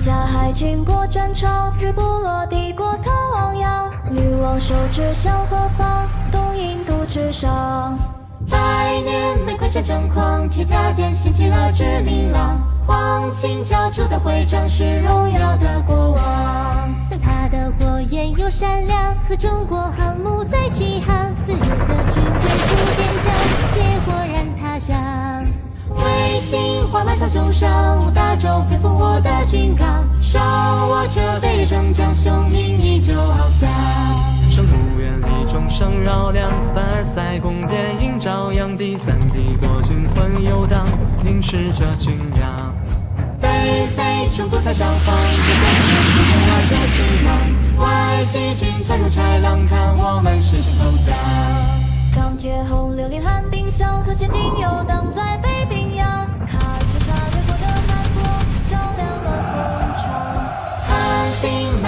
甲海经过战场，日不落帝国逃亡呀。女王手指向何方？东印度之上。百年玫瑰战争狂，铁甲殿掀起了致命浪。黄金教主的徽章是荣耀的国王。他的火焰又闪亮，和中国航母在起航。自由的军队逐点将，烈火燃他乡。卫星画满草中上，大洲恢复我的。着北征将，雄鹰依旧翱翔。圣不愿里钟声绕梁，凡尔赛宫殿映朝阳，第三帝国军魂游荡，凝视着群羊。北非冲突太上方，这战争之前挂着新郎。外籍军团如豺狼，看我们实现投降。钢铁洪流连寒冰箱，和坚定游荡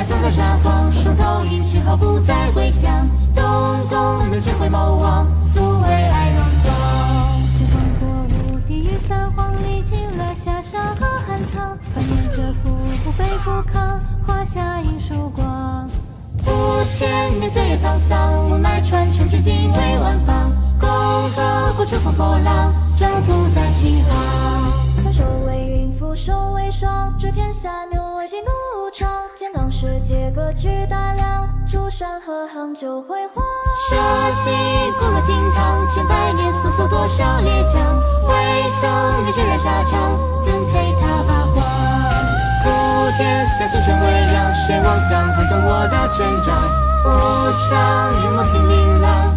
埋葬了沙皇，双头鹰之后不再回响。东宫能接回眸望，素为爱郎光。这烽火无敌与三皇，历经了夏沙和寒藏。百年蛰伏不卑不亢，华夏映曙光。五千年岁月沧桑，五脉传承至今为万邦。共和国乘风破浪，征途下牛为劲怒长。建党世界格局大梁，诸山河恒久辉煌。社稷固若金汤，千百年搜索多少列强。未曾热血染沙场，怎配他发黄？普天下星辰围绕，谁妄想撼动我的权杖？无常，云梦尽琳琅。